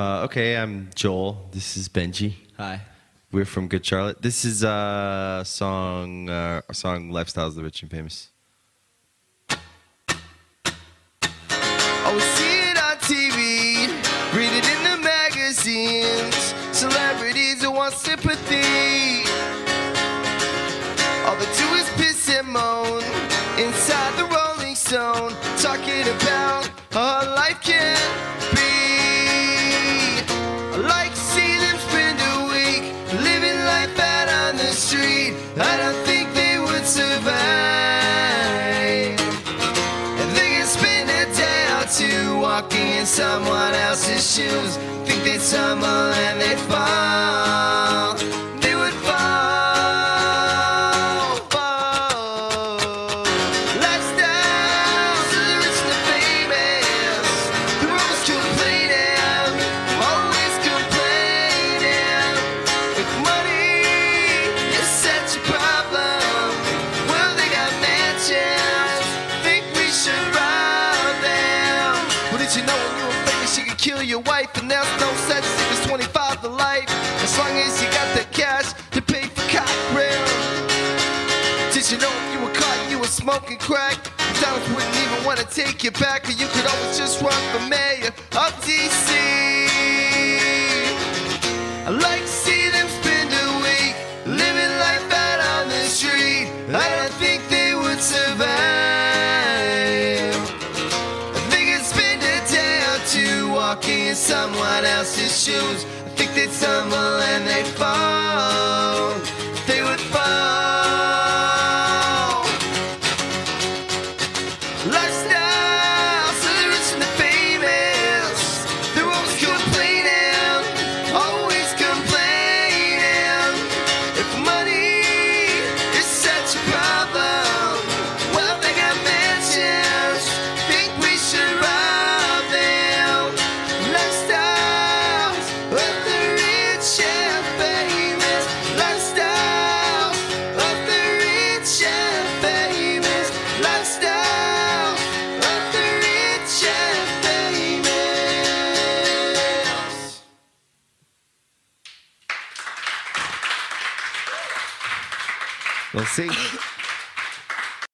Uh, okay, I'm Joel. This is Benji. Hi. We're from Good Charlotte. This is uh, song, uh, a song "Lifestyles of the Rich and Famous." Oh, see it on TV, read it in the magazines. Celebrities who want sympathy. All they do is piss and moan inside the Rolling Stone, talking about how life can be. Someone else's shoes. Think they stumble and they kill your wife, and there's no such thing as 25 to life, as long as you got the cash to pay for cock rail. Did you know if you were caught, you were smoking crack? Donald wouldn't even want to take you back, or you could always just run for mayor of DC. Walking in someone else's shoes. I think they'd stumble and they'd fall. We'll see.